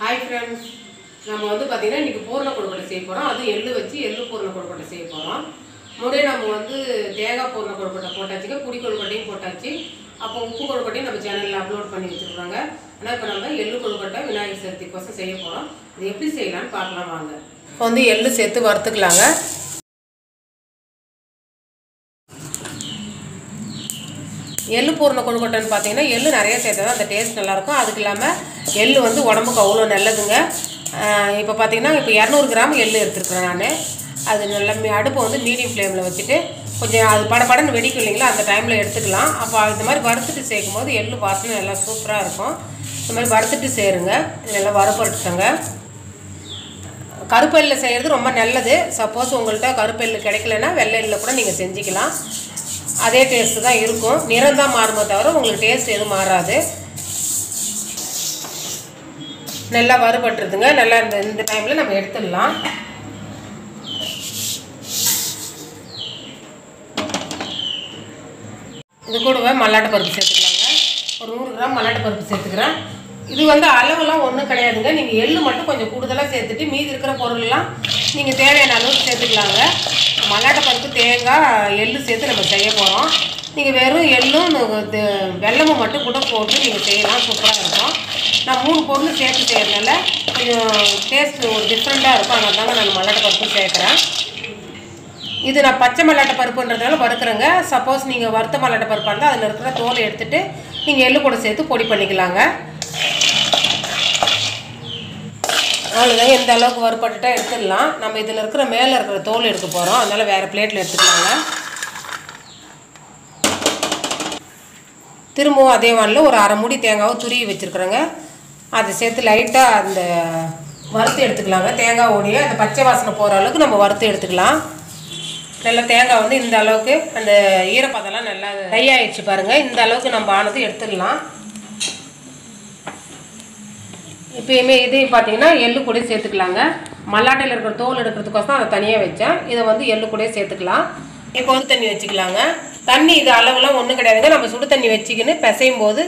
Hi friends நம்ம வந்து பார்த்தீங்கன்னா இன்றைக்கி பூர்ண கொடுக்கட்டை செய்ய போகிறோம் அதுவும் எள்ளு வச்சு எள்ளு பூர்ண கொடுக்கட்டை செய்ய போகிறோம் முன்னாடியே நம்ம வந்து தேங்காய் பூர்ண கொடுக்கட்டை போட்டாச்சுங்க புடி கொழுக்கட்டையும் போட்டாச்சு. அப்போ உப்பு கொழுக்கட்டையும் நம்ம சேனலில் அப்லோட் பண்ணி வச்சுருக்காங்க. ஆனால் இப்போ நம்ம எள்ளு கொழுக்கட்டை விநாயகர் சதுர்த்திக்கோசம் செய்ய போகிறோம் அது எப்படி செய்யலாம்னு பார்க்கலாம் வாங்க. இப்போ வந்து எள்ளு சேர்த்து வறுத்துக்கலாங்க. எள்ளு பூர்ண கொழுக்கட்டைன்னு பார்த்தீங்கன்னா எள்ளு நிறைய சேர்த்தா தான் அந்த டேஸ்ட் நல்லாயிருக்கும். அதுக்கு இல்லாமல் எள்ளு வந்து உடம்புக்கு அவ்வளோ நல்லதுங்க. இப்போ பார்த்தீங்கன்னா இப்போ இரநூறு கிராம் எள்ளு எடுத்துருக்குறேன் நான். அது நல்லா அடுப்பை வந்து மீடியம் ஃப்ளேமில் வச்சுட்டு கொஞ்சம் அது படப்படன்னு வெடிக்கும் இல்லைங்களா அந்த டைமில் எடுத்துக்கலாம். அப்போ இந்த மாதிரி வறுத்துட்டு சேர்க்கும் போது எள்ளு வாசனை நல்லா சூப்பராக இருக்கும். இந்த மாதிரி வறுத்துட்டு சேருங்க. நல்லா வறுப்பட்டுட்டங்க கருப்பெல்ல செய்கிறது ரொம்ப நல்லது. சப்போஸ் உங்கள்கிட்ட கருப்பெல்லு கிடைக்கலன்னா வெள்ளை எள்ளில் கூட நீங்கள் செஞ்சுக்கலாம். அதே டேஸ்ட்டு தான் இருக்கும். நிறம் தான் மாறுமே தவிர உங்களுக்கு டேஸ்ட் எதுவும் மாறாது. நல்லா வறுபட்டுருதுங்க. நல்லா இந்த இந்த டைமில் நம்ம எடுத்துடலாம். இது கூடவே மல்லாட்டு பருப்பு சேர்த்துக்கலாங்க. ஒரு நூறு கிராம் மல்லாட்டு பருப்பு சேர்த்துக்கிறேன். இது வந்து அளவுலாம் ஒன்றும் கிடையாதுங்க. நீங்கள் எள்ளு மட்டும் கொஞ்சம் கூடுதலாக சேர்த்துட்டு மீதி இருக்கிற பொருள்லாம் நீங்கள் தேவையான அளவுக்கு சேர்த்துக்கலாங்க. மல்லாட்டை பருப்பு தேங்காய் எள்ளு சேர்த்து நம்ம செய்ய போகிறோம் நீங்கள் வெறும் எள்ளும் வெள்ளமும் வெல்லமும் மட்டும் கூட போட்டு நீங்கள் செய்யலாம். சூப்பராக இருக்கும். நான் மூணு பொருள் சேர்த்து செய்கிறதுனால கொஞ்சம் டேஸ்ட் ஒரு டிஃப்ரெண்ட்டாக இருக்கும். அதனால தாங்க நான் மல்லாட்டை பருப்பு சேர்க்குறேன். இது நான் பச்சை மல்லாட்டை பருப்புன்றதுனால வறுக்கிறேங்க. சப்போஸ் நீங்கள் வறுத்த மல்லாட்டை பருப்பாக இருந்தால் அதில் இருக்கிற தோலை எடுத்துகிட்டு நீங்கள் எள்ளு கூட சேர்த்து பொடி பண்ணிக்கலாங்க. அவ்வளோதாங்க எந்த அளவுக்கு வறுபட்டுட்டா எடுத்துடலாம். நம்ம இதில் இருக்கிற மேலே இருக்கிற தோல் எடுக்க போகிறோம் அதனால் வேறு பிளேட்டில் எடுத்துக்கலாங்க. திரும்பவும் அதே வானில் ஒரு அரை மூடி தேங்காவை துருவி வச்சுருக்குறேங்க. அதை சேர்த்து லைட்டாக அந்த வறுத்து எடுத்துக்கலாங்க. தேங்காவோடைய அந்த பச்சை வாசனை போகிற அளவுக்கு நம்ம வறுத்து எடுத்துக்கலாம். நல்லா தேங்காய் வந்து இந்த அளவுக்கு அந்த ஈரப்பதம்லாம் நல்லா ட்ரை ஆயிடுச்சு பாருங்கள் இந்த அளவுக்கு நம்ம ஆனது எடுத்துடலாம். இப்போயுமே இது பார்த்தீங்கன்னா எள்ளு கூட சேர்த்துக்கலாங்க. மல்லாட்டையில் இருக்கிற தோல் எடுக்கிறதுக்கோசம் அதை தனியாக வச்சேன். இதை வந்து எள்ளு கூட சேர்த்துக்கலாம். இப்போ வந்து தண்ணி வச்சுக்கலாங்க. தண்ணி இது அளவுலாம் ஒன்றும் கிடையாதுங்க. நம்ம சுடு தண்ணி வச்சுக்கின்னு பிசையும் போது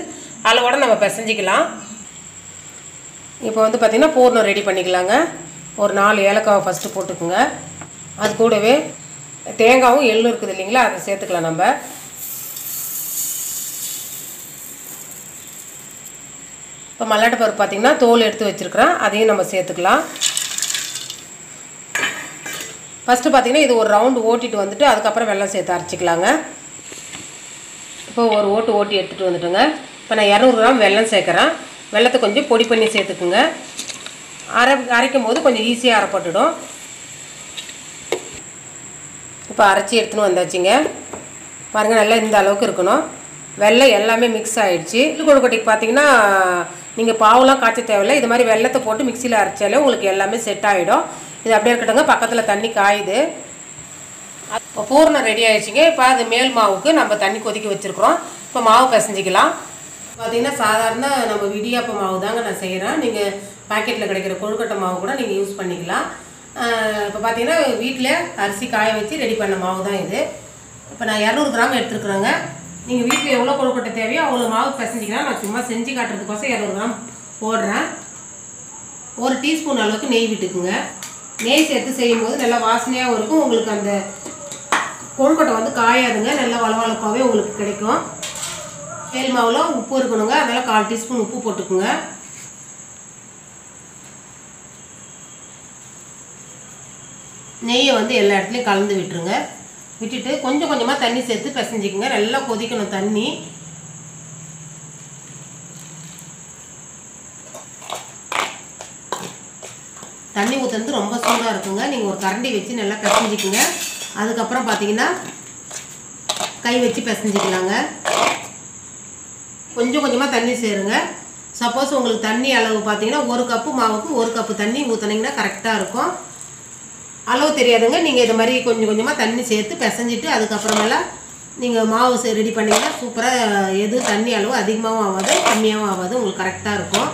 அளவோட நம்ம பிசைஞ்சிக்கலாம். இப்போ வந்து பார்த்திங்கன்னா பூர்ணம் ரெடி பண்ணிக்கலாங்க. ஒரு நாலு ஏலக்காவை ஃபஸ்ட்டு போட்டுக்குங்க. அது கூடவே தேங்காவும் எள்ளும் இருக்குது இல்லைங்களா? அதை சேர்த்துக்கலாம் நம்ம. இப்போ மல்லாட்டை பருப்பு பார்த்திங்கன்னா தோல் எடுத்து வச்சுருக்கிறேன். அதையும் நம்ம சேர்த்துக்கலாம். ஃபஸ்ட்டு பார்த்திங்கன்னா இது ஒரு ரவுண்டு ஓட்டிட்டு வந்துட்டு அதுக்கப்புறம் வெள்ளம் சேர்த்து அரைச்சிக்கலாங்க. இப்போ ஒரு ஓட்டு ஓட்டி எடுத்துகிட்டு வந்துட்டுங்க. இப்போ நான் இரநூறு கிராம் வெல்லம் சேர்க்குறேன். வெள்ளத்தை கொஞ்சம் பொடி பண்ணி சேர்த்துக்குங்க. அரை அரைக்கும் போது கொஞ்சம் ஈஸியாக அரைப்பட்டுடும். இப்போ அரைச்சி எடுத்துன்னு வந்தாச்சுங்க. பாருங்கள் நல்லா இந்த அளவுக்கு இருக்கணும். வெள்ளம் எல்லாமே மிக்ஸ் ஆகிடுச்சு இது கொழுக்கட்டைக்கு பார்த்தீங்கன்னா நீங்கள் பாவெலாம் காய்ச்ச தேவையில்லை. இது மாதிரி வெள்ளத்தை போட்டு மிக்சியில் அரைச்சாலே உங்களுக்கு எல்லாமே செட் ஆகிடும் இது அப்படியே இருக்கட்டுங்க பக்கத்தில் தண்ணி காயுது. இப்போ பூர்ணம் ரெடி ஆயிடுச்சுங்க. இப்போ அது மேல் மாவுக்கு நம்ம தண்ணி கொதிக்க வச்சுருக்குறோம். இப்போ மாவு பிசைஞ்சிக்கலாம். பார்த்தீங்கன்னா சாதாரண நம்ம இடியாப்ப மாவு தாங்க நான் செய்கிறேன் நீங்கள் பாக்கெட்டில் கிடைக்கிற கொழுக்கட்டை மாவு கூட நீங்கள் யூஸ் பண்ணிக்கலாம். இப்போ பார்த்தீங்கன்னா வீட்டில் அரிசி காய வச்சு ரெடி பண்ண மாவு தான் இது. இப்போ நான் இரநூறு கிராம் எடுத்துருக்குறேங்க. நீங்கள் வீட்டில் எவ்வளோ கொழுக்கட்டை தேவையோ அவ்வளோ மாவு பிசைஞ்சிக்கலாம் நான் சும்மா செஞ்சு காட்டுறதுக்கோசம் இரநூறு கிராம் போடுறேன். ஒரு டீஸ்பூன் அளவுக்கு நெய் விட்டுக்குங்க. நெய் சேர்த்து செய்யும்போது நல்லா வாசனையாகவும் இருக்கும். உங்களுக்கு அந்த கொழுக்கட்டை வந்து காயாதுங்க. நல்லா வளவளப்பாகவே உங்களுக்கு கிடைக்கும். மேல் மாவில் உப்பு இருக்கணுங்க. அதனால் கால் டீஸ்பூன் உப்பு போட்டுக்குங்க. நெய்யை வந்து எல்லா இடத்துலையும் கலந்து விட்டுருங்க. விட்டுட்டு கொஞ்சம் கொஞ்சமாக தண்ணி சேர்த்து பிசைஞ்சிக்கங்க. நல்லா கொதிக்கணும் தண்ணி. தண்ணி ஊற்றுறது ரொம்ப சூடாக இருக்குங்க. நீங்கள் ஒரு கரண்டி வச்சு நல்லா பிசைஞ்சிக்கோங்க. அதுக்கப்புறம் பார்த்தீங்கன்னா கை வச்சு பிசைஞ்சிக்கலாங்க. கொஞ்சம் கொஞ்சமாக தண்ணி சேருங்க. சப்போஸ் உங்களுக்கு தண்ணி அளவு பார்த்தீங்கன்னா ஒரு கப்பு மாவுக்கு ஒரு கப்பு தண்ணி ஊற்றுனீங்கன்னா கரெக்டாக இருக்கும். அளவு தெரியாதுங்க. நீங்கள் இது மாதிரி கொஞ்சம் கொஞ்சமாக தண்ணி சேர்த்து பிசைஞ்சிட்டு அதுக்கப்புறமெல்லாம் நீங்கள் மாவு ரெடி பண்ணிங்கன்னா சூப்பராக எது தண்ணி அளவு அதிகமாகவும் ஆகாது கம்மியாகவும் ஆகாது. உங்களுக்கு கரெக்டாக இருக்கும்.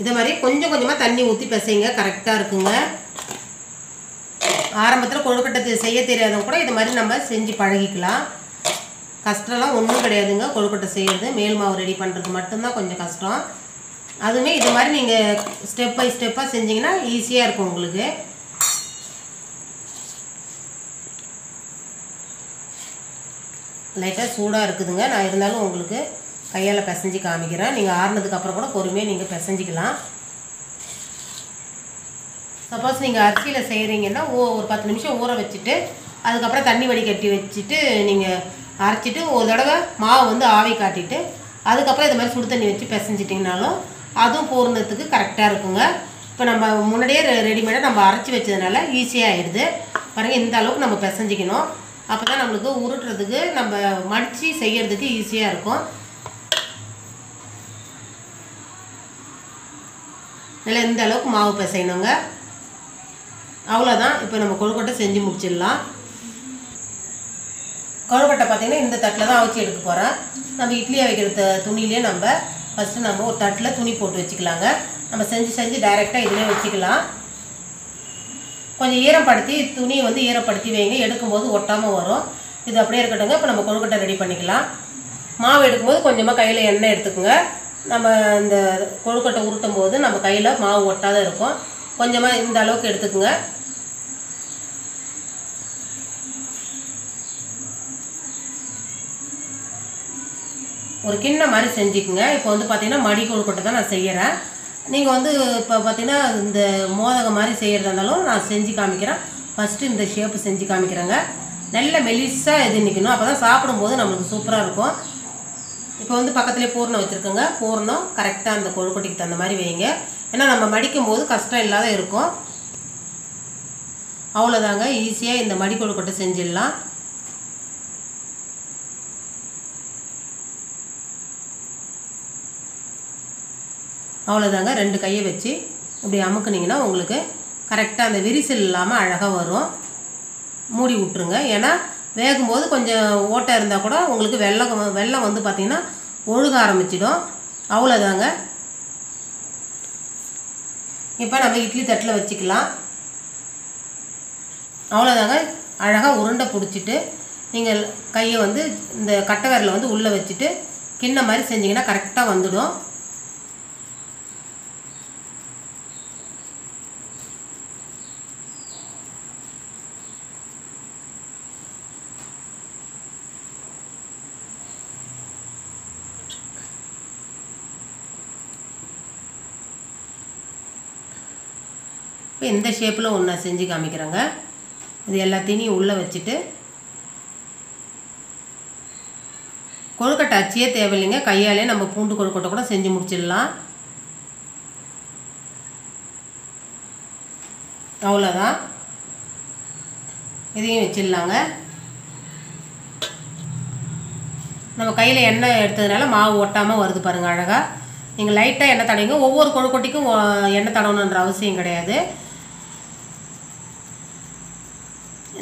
இதை மாதிரி கொஞ்சம் கொஞ்சமாக தண்ணி ஊற்றி பிசைங்க. கரெக்டாக இருக்குங்க. ஆரம்பத்தில் கொழுக்கட்டை செய்ய தெரியாதவங்க கூட இது மாதிரி நம்ம செஞ்சு பழகிக்கலாம். கஷ்டம்லாம் ஒன்றும் கிடையாதுங்க. கொழுக்கட்டை செய்கிறது மேல் மாவு ரெடி பண்ணுறது மட்டும்தான் கொஞ்சம் கஷ்டம். அதுவுமே இது மாதிரி நீங்கள் ஸ்டெப் பை ஸ்டெப்பாக செஞ்சீங்கன்னா ஈஸியாக இருக்கும் உங்களுக்கு. லைட்டாக சூடாக இருக்குதுங்க. நான் இருந்தாலும் உங்களுக்கு கையால் பிசைஞ்சு காமிக்கிறேன். நீங்கள் ஆறுனதுக்கப்புறம் கூட பொறுமையாக நீங்கள் பிசைஞ்சிக்கலாம். சப்போஸ் நீங்கள் அரிசியில் செய்கிறீங்கன்னா ஓ ஒரு பத்து நிமிஷம் ஊற வச்சுட்டு அதுக்கப்புறம் தண்ணி வடிகட்டி வச்சுட்டு நீங்கள் அரைச்சிட்டு ஒரு தடவை மாவு வந்து ஆவி காட்டிட்டு அதுக்கப்புறம் இது மாதிரி சுடு தண்ணி வச்சு பிசைஞ்சிட்டிங்கனாலும் அதுவும் போர்ந்ததுக்கு கரெக்டாக இருக்குங்க. இப்போ நம்ம முன்னாடியே ரெடிமேடாக நம்ம அரைச்சி வச்சதுனால ஈஸியாக ஆயிடுது. பாருங்கள் இந்த அளவுக்கு நம்ம பிசைஞ்சிக்கணும். அப்போ தான் நம்மளுக்கு உருட்டுறதுக்கு நம்ம மடித்து செய்யறதுக்கு ஈஸியாக இருக்கும். நல்லா இந்த அளவுக்கு மாவு பிசையணுங்க. அவ்வளோதான் இப்போ நம்ம கொழுக்கட்டை செஞ்சு முடிச்சிடலாம். கொழுக்கட்டை பார்த்தீங்கன்னா இந்த தட்டில் தான் அவிச்சு எடுக்க போகிறேன் நம்ம இட்லியை வைக்கிற துணியிலே நம்ம ஃபஸ்ட்டு நம்ம ஒரு தட்டில் துணி போட்டு வச்சுக்கலாங்க. நம்ம செஞ்சு செஞ்சு டைரெக்டாக இதிலே வச்சுக்கலாம். கொஞ்சம் ஈரப்படுத்தி துணியை வந்து ஈரப்படுத்தி வைங்க. எடுக்கும்போது ஒட்டாமல் வரும். இது அப்படியே இருக்கட்டுங்க இப்போ நம்ம கொழுக்கட்டை ரெடி பண்ணிக்கலாம். மாவு எடுக்கும்போது கொஞ்சமாக கையில் எண்ணெய் எடுத்துக்கோங்க. நம்ம இந்த கொழுக்கட்டை உருட்டும் போது நம்ம கையில் மாவு ஒட்டாத இருக்கும். கொஞ்சமாக இந்த அளவுக்கு எடுத்துக்கோங்க. ஒரு கிண்ணம் மாதிரி செஞ்சுக்குங்க. இப்போ வந்து பார்த்தீங்கன்னா மடி கொழுக்கட்டை தான் நான் செய்கிறேன் நீங்கள் வந்து இப்போ பார்த்தீங்கன்னா இந்த மோதகம் மாதிரி செய்கிறதா இருந்தாலும் நான் செஞ்சு காமிக்கிறேன். ஃபஸ்ட்டு இந்த ஷேப்பு செஞ்சு காமிக்கிறேங்க. நல்ல மெலிசாக இது நிற்கணும் அப்போ தான் சாப்பிடும்போது நம்மளுக்கு சூப்பராக இருக்கும். இப்போ வந்து பக்கத்துலேயே பூர்ணம் வச்சுருக்கோங்க. பூர்ணம் கரெக்டாக அந்த கொழுக்கட்டைக்கு தகுந்த மாதிரி வைங்க. ஏன்னா நம்ம மடிக்கும் போது கஷ்டம் இல்லாத இருக்கும். அவ்வளோதாங்க ஈஸியாக இந்த மடி கொழுக்கட்டை செஞ்சிடலாம். அவ்வளோதாங்க ரெண்டு கையை வச்சு இப்படி அமுக்குனிங்கன்னா உங்களுக்கு கரெக்டாக அந்த விரிசல் இல்லாமல் அழகாக வரும். மூடி விட்ருங்க ஏன்னா வேகும்போது கொஞ்சம் ஓட்டை இருந்தால் கூட உங்களுக்கு வெள்ளம் வெள்ளம் வந்து பார்த்திங்கன்னா ஒழுக ஆரம்பிச்சிடும். அவ்வளோதாங்க இப்போ நம்ம இட்லி தட்டில் வச்சுக்கலாம். அவ்வளோதாங்க அழகாக உருண்டை பிடிச்சிட்டு நீங்கள் கையை வந்து இந்த கட்டை விரலை வந்து உள்ளே வச்சுட்டு கிண்ண மாதிரி செஞ்சிங்கன்னா கரெக்டாக வந்துடும். இப்போ இந்த ஷேப்பில் ஒன்று செஞ்சு காமிக்கிறேங்க. இது எல்லாத்தையும் உள்ளே வச்சுட்டு கொழுக்கட்டை அச்சியே தேவையில்லைங்க. கையாலே நம்ம பூண்டு கொழுக்கட்டை கூட செஞ்சு முடிச்சிடலாம். அவ்வளோதான் இதையும் வச்சிடலாங்க. நம்ம கையில் எண்ணெய் எடுத்ததுனால மாவு ஒட்டாமல் வருது பாருங்கள் அழகாக நீங்கள் லைட்டாக எண்ணெய் தடவிங்க. ஒவ்வொரு கொழுக்கொட்டிக்கும் எண்ணெய் தடவணுன்ற அவசியம் கிடையாது.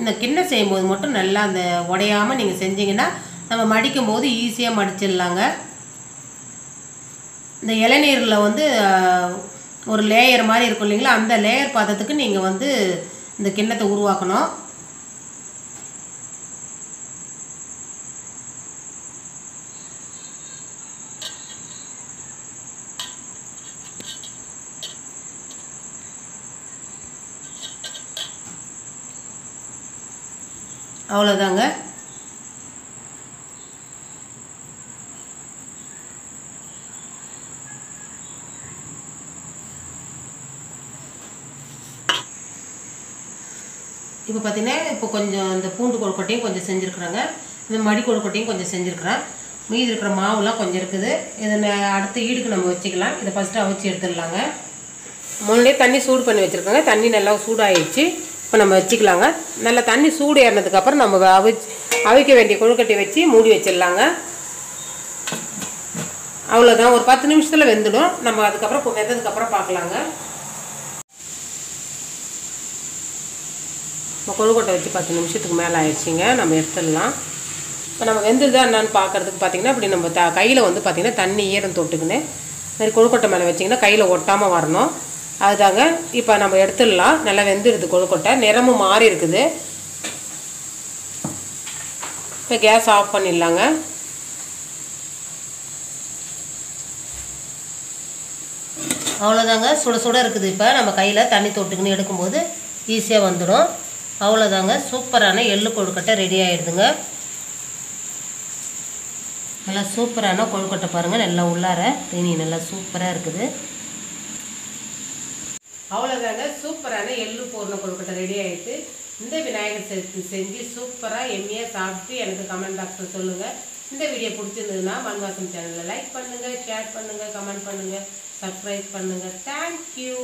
இந்த கிண்ணம் செய்யும்போது மட்டும் நல்லா அந்த உடையாமல் நீங்கள் செஞ்சீங்கன்னா நம்ம மடிக்கும் போது ஈஸியாக மடிச்சிடலாங்க. இந்த இளநீரில் வந்து ஒரு லேயர் மாதிரி இருக்கும் இல்லைங்களா? அந்த லேயர் பாத்திரத்துக்கு நீங்கள் வந்து இந்த கிண்ணத்தை உருவாக்கணும். அவ்வளோதாங்க இப்போ பார்த்தீங்கன்னா இப்போ கொஞ்சம் இந்த பூண்டு கொழுக்கட்டையும் கொஞ்சம் செஞ்சுருக்குறேங்க. இந்த மடி கொழுக்கட்டையும் கொஞ்சம் செஞ்சுருக்குறேன். மீதி இருக்கிற மாவுலாம் கொஞ்சம் இருக்குது. இதை அடுத்து அடுத்த ஈடுக்கு நம்ம வச்சுக்கலாம். இதை ஃபஸ்ட்டு அவிச்சு எடுத்துடலாங்க. முன்னாடியே தண்ணி சூடு பண்ணி வச்சுருக்கோங்க. தண்ணி நல்லா சூடாயிடுச்சு. இப்போ நம்ம வச்சுக்கலாங்க. நல்லா தண்ணி சூடு ஏறினதுக்கப்புறம் நம்ம அவி அவிக்க வேண்டிய கொழுக்கட்டை வச்சு மூடி வச்சிடலாங்க. அவ்வளோதான் ஒரு பத்து நிமிஷத்தில் வெந்துடும். நம்ம அதுக்கப்புறம் வெந்ததுக்கப்புறம் பார்க்கலாங்க இப்போ கொழுக்கட்டை வச்சு பத்து நிமிஷத்துக்கு மேலே ஆயிடுச்சிங்க. நம்ம எடுத்துடலாம். இப்போ நம்ம வெந்துதா என்னன்னு பார்க்கறதுக்கு பார்த்தீங்கன்னா இப்படி நம்ம த கையில் வந்து பார்த்திங்கன்னா தண்ணி ஈரம் தொட்டுக்குன்னு. இது மாதிரி கொழுக்கட்டை மேலே வச்சிங்கன்னா கையில் ஒட்டாமல் வரணும். அதுதாங்க இப்போ நம்ம எடுத்துடலாம். நல்லா வெந்துடுது கொழுக்கொட்டை நிறமும் மாறி இருக்குது. இப்போ கேஸ் ஆஃப் பண்ணிடலாங்க. அவ்வளோதாங்க சுட சுட இருக்குது இப்போ. நம்ம கையில் தண்ணி தொட்டுக்குன்னு எடுக்கும்போது ஈஸியாக வந்துடும். அவ்வளோதாங்க சூப்பரான எள்ளு கொழுக்கட்டை ரெடி ஆகிடுதுங்க நல்லா சூப்பரான கொழுக்கட்டை பாருங்கள் நல்லா உள்ளார தீனி நல்லா சூப்பராக இருக்குது. அவ்வளோதாங்க சூப்பரான எள்ளு பூர்ண கொழுக்கட்டை ரெடி ஆகிட்டு இந்த விநாயகர் சதுர்த்தி செஞ்சு சூப்பராக எம்மியாக சாப்பிட்டு எனக்கு கமெண்ட் பாக்ஸில் சொல்லுங்கள் இந்த வீடியோ பிடிச்சிருந்ததுன்னா மண்வாசம் சேனலை லைக் பண்ணுங்கள் ஷேர் பண்ணுங்கள் கமெண்ட் பண்ணுங்கள் சப்ஸ்கிரைப் பண்ணுங்கள் தேங்க்யூ